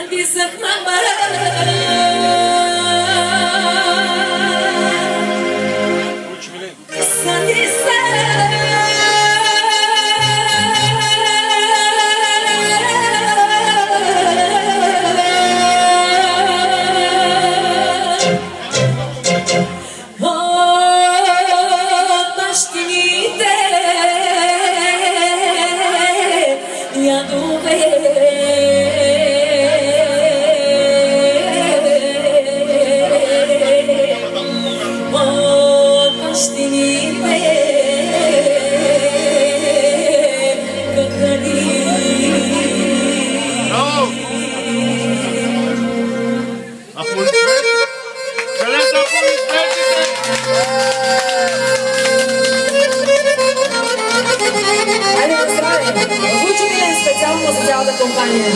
dan kisah Звучи Милен специално за цялата компания.